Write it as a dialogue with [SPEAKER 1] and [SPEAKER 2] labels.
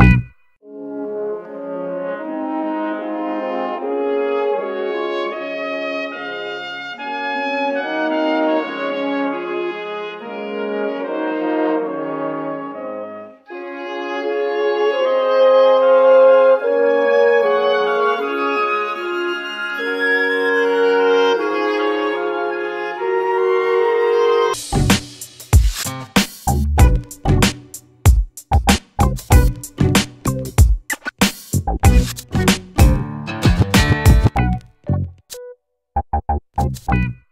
[SPEAKER 1] you Thank you.